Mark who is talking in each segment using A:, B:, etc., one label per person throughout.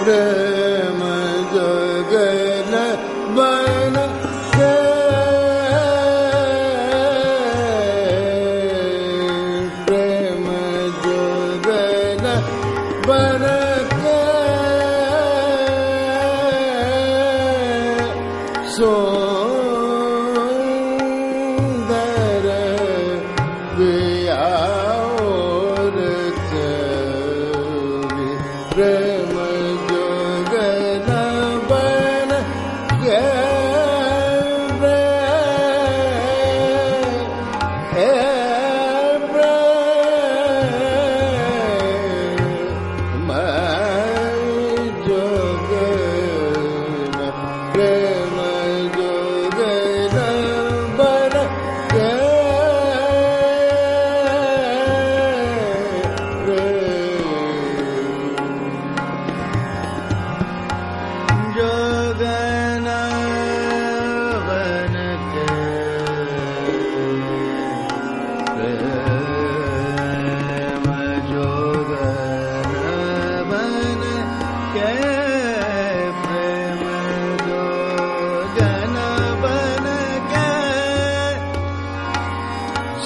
A: Hare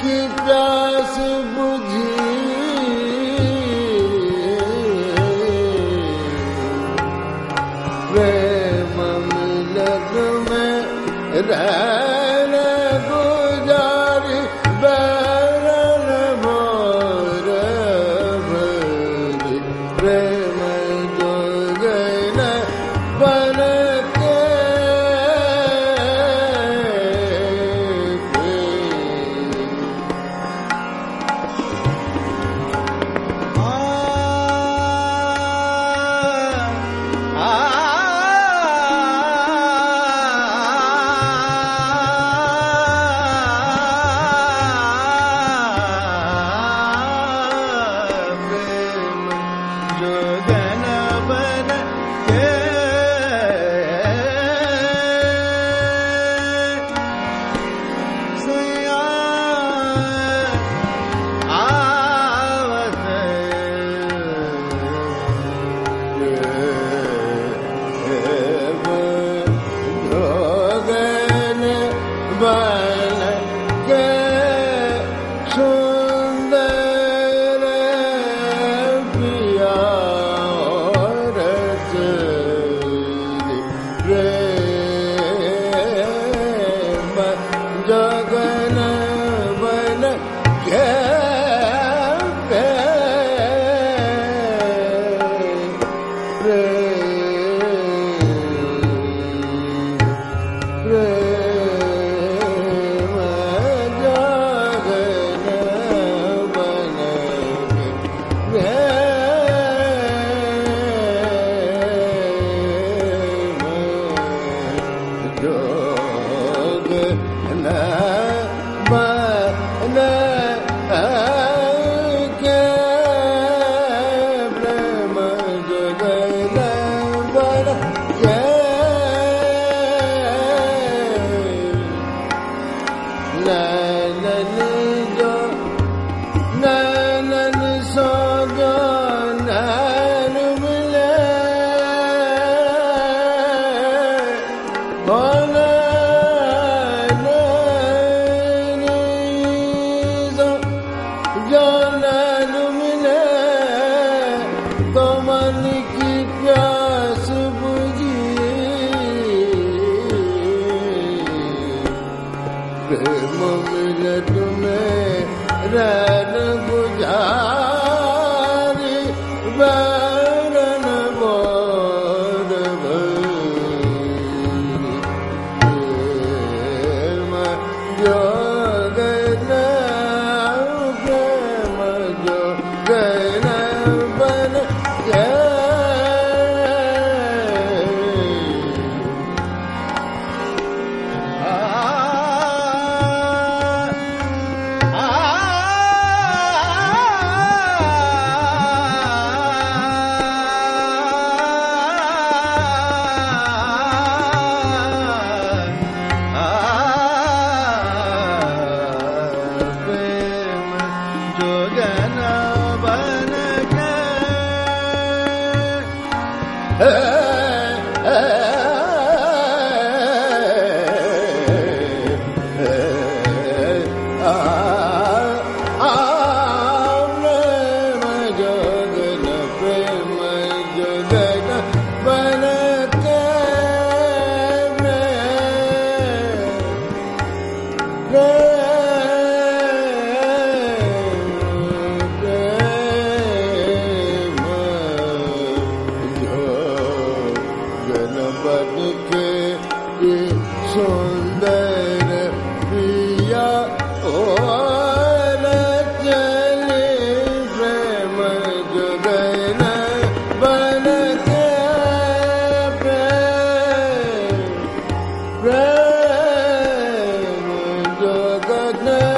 A: que pra goodness.